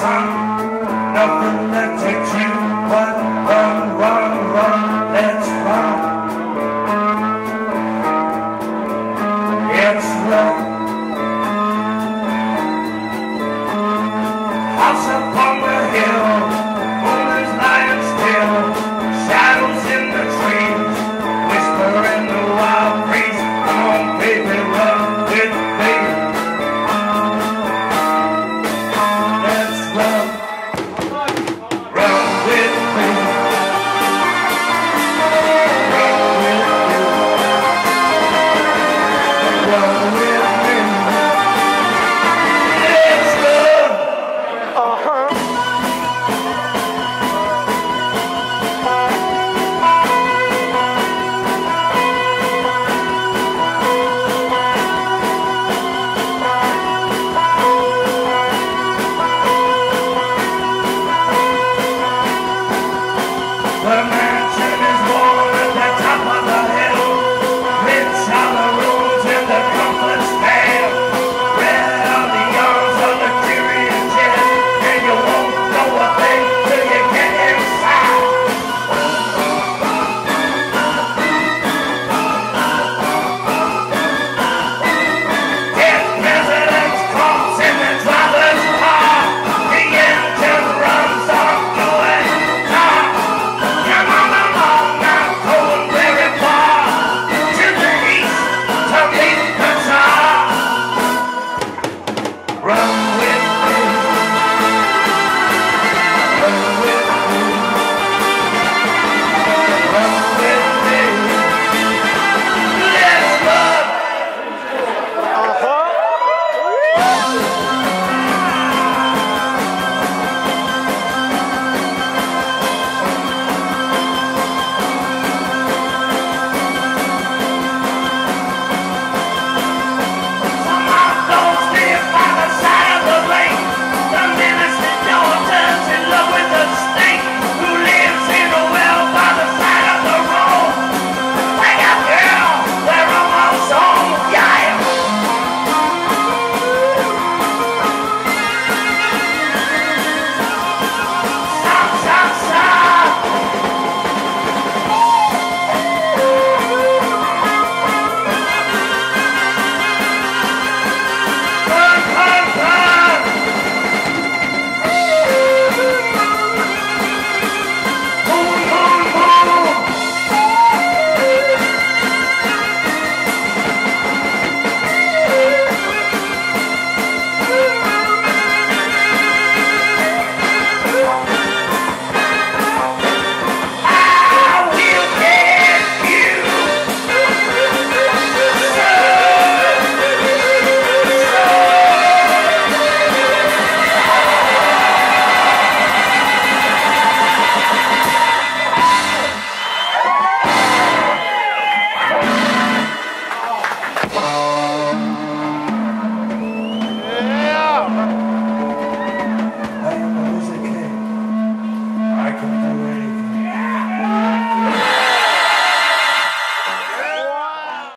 see nothing that takes you but run, run, run. Let's